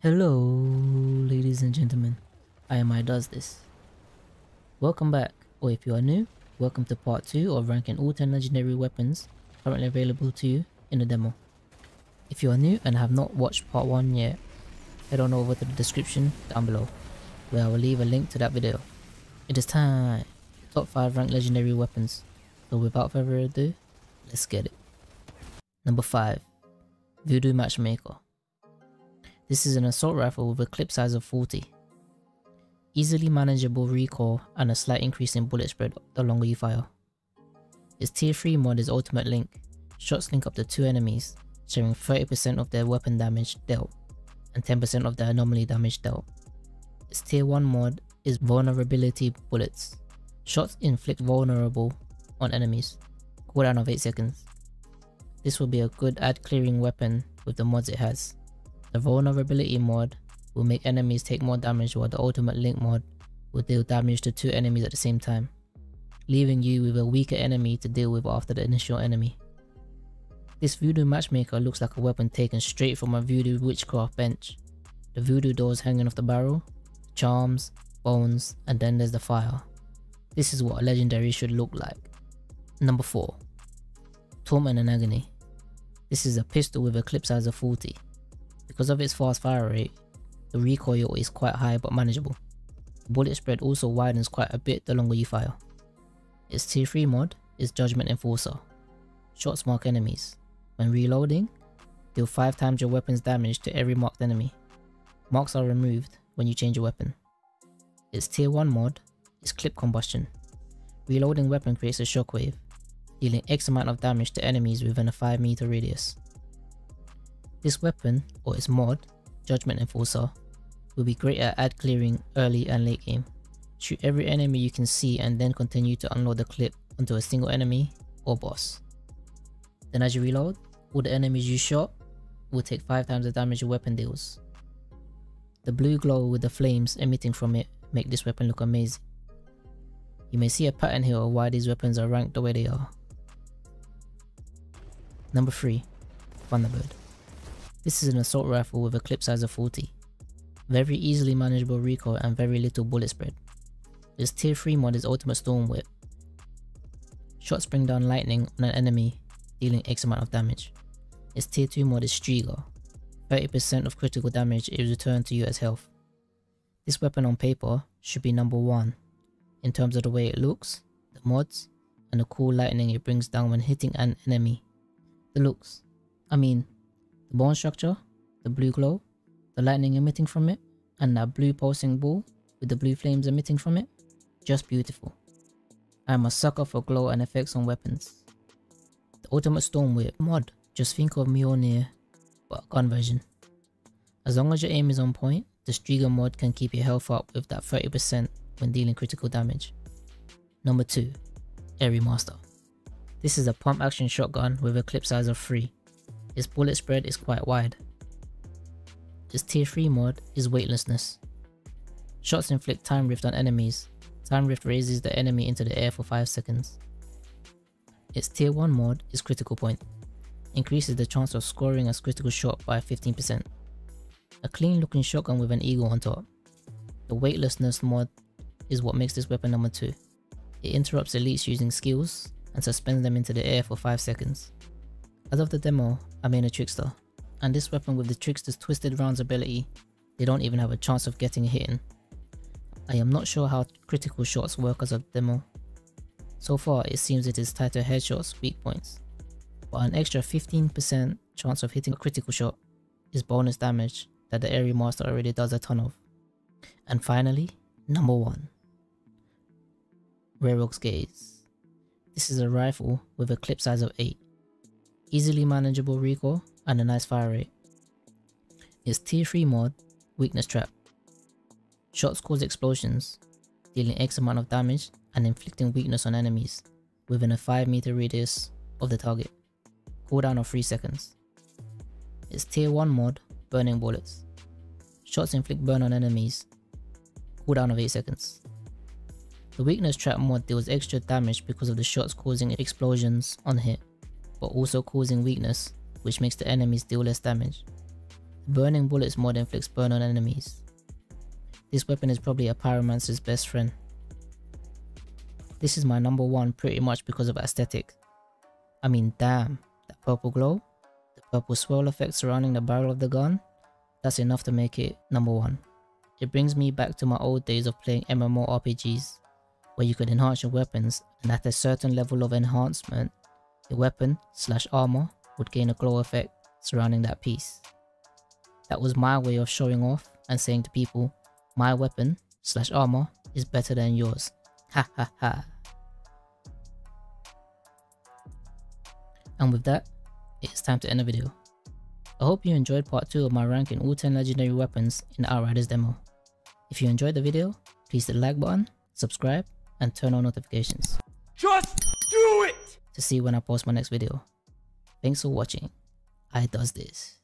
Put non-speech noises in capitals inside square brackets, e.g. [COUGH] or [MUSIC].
Hello, ladies and gentlemen. I am iDuzzDis. Welcome back, or if you are new, welcome to part 2 of ranking all 10 legendary weapons currently available to you in the demo. If you are new and have not watched part 1 yet, head on over to the description down below, where I will leave a link to that video. It is time! Top 5 ranked legendary weapons. So without further ado, let's get it. Number 5. Voodoo Matchmaker. This is an assault rifle with a clip size of 40. Easily manageable recoil and a slight increase in bullet spread the longer you fire. Its tier 3 mod is Ultimate Link. Shots link up to 2 enemies, sharing 30% of their weapon damage dealt and 10% of their anomaly damage dealt. Its tier 1 mod is Vulnerability Bullets. Shots inflict vulnerable on enemies. Cooldown of 8 seconds. This will be a good ad clearing weapon with the mods it has. The vulnerability mod will make enemies take more damage while the ultimate link mod will deal damage to two enemies at the same time, leaving you with a weaker enemy to deal with after the initial enemy. This voodoo matchmaker looks like a weapon taken straight from a voodoo witchcraft bench. The voodoo doors hanging off the barrel, charms, bones, and then there's the fire. This is what a legendary should look like. Number 4. Torment and Agony. This is a pistol with a clip size of 40. Because of its fast fire rate, the recoil is quite high but manageable. The bullet spread also widens quite a bit the longer you fire. Its tier 3 mod is Judgment Enforcer. Shots mark enemies. When reloading, deal 5 times your weapon's damage to every marked enemy. Marks are removed when you change your weapon. Its tier 1 mod is Clip Combustion. Reloading weapon creates a shockwave, dealing X amount of damage to enemies within a 5 meter radius. This weapon, or its mod, Judgment Enforcer, will be great at ad clearing early and late game. Shoot every enemy you can see and then continue to unload the clip onto a single enemy or boss. Then as you reload, all the enemies you shot will take 5 times the damage your weapon deals. The blue glow with the flames emitting from it make this weapon look amazing. You may see a pattern here of why these weapons are ranked the way they are. Number 3. Thunderbird. This is an assault rifle with a clip size of 40. Very easily manageable recoil and very little bullet spread. This tier 3 mod is Ultimate Storm Whip. Shots bring down lightning on an enemy, dealing X amount of damage. Its tier 2 mod is Striga. 30% of critical damage is returned to you as health. This weapon on paper should be number 1 in terms of the way it looks, the mods, and the cool lightning it brings down when hitting an enemy. The looks. I mean, the bone structure, the blue glow, the lightning emitting from it, and that blue pulsing ball with the blue flames emitting from it. Just beautiful. I am a sucker for glow and effects on weapons. The Ultimate Storm Whip mod, just think of Mjolnir, but gun version. As long as your aim is on point, the Striga mod can keep your health up with that 30% when dealing critical damage. Number 2. Aerie Master. This is a pump action shotgun with a clip size of 3. Its bullet spread is quite wide. Its tier 3 mod is weightlessness. Shots inflict time rift on enemies. Time rift raises the enemy into the air for 5 seconds. Its tier 1 mod is critical point. Increases the chance of scoring a critical shot by 15%. A clean looking shotgun with an eagle on top. The weightlessness mod is what makes this weapon number 2. It interrupts elites using skills and suspends them into the air for 5 seconds. As love the demo, I made a Trickster, and this weapon with the Trickster's Twisted Rounds ability, they don't even have a chance of getting hit in. I am not sure how critical shots work as a demo. So far, it seems it is tied to headshots weak points, but an extra 15% chance of hitting a critical shot is bonus damage that the Aerie Master already does a ton of. And finally, number 1. Rarog's Gaze. This is a rifle with a clip size of 8 easily manageable recoil, and a nice fire rate. Its tier 3 mod, Weakness Trap. Shots cause explosions, dealing X amount of damage and inflicting weakness on enemies within a 5 meter radius of the target. Cooldown of 3 seconds. Its tier 1 mod, Burning Bullets. Shots inflict burn on enemies. Cooldown of 8 seconds. The weakness trap mod deals extra damage because of the shots causing explosions on hit but also causing weakness, which makes the enemies deal less damage. Burning bullets mod inflicts burn on enemies. This weapon is probably a pyromancer's best friend. This is my number one pretty much because of aesthetic. I mean damn, that purple glow, the purple swirl effect surrounding the barrel of the gun, that's enough to make it number one. It brings me back to my old days of playing MMORPGs, where you could enhance your weapons and at a certain level of enhancement, your weapon slash armor would gain a glow effect surrounding that piece. That was my way of showing off and saying to people, my weapon slash armor is better than yours. [LAUGHS] Ha ha ha. And with that, it's time to end the video. I hope you enjoyed part 2 of my ranking all 10 legendary weapons in the Outriders demo. If you enjoyed the video, please hit the like button, subscribe, and turn on notifications. Just! To see when I post my next video. Thanks for watching. iDuzzDis.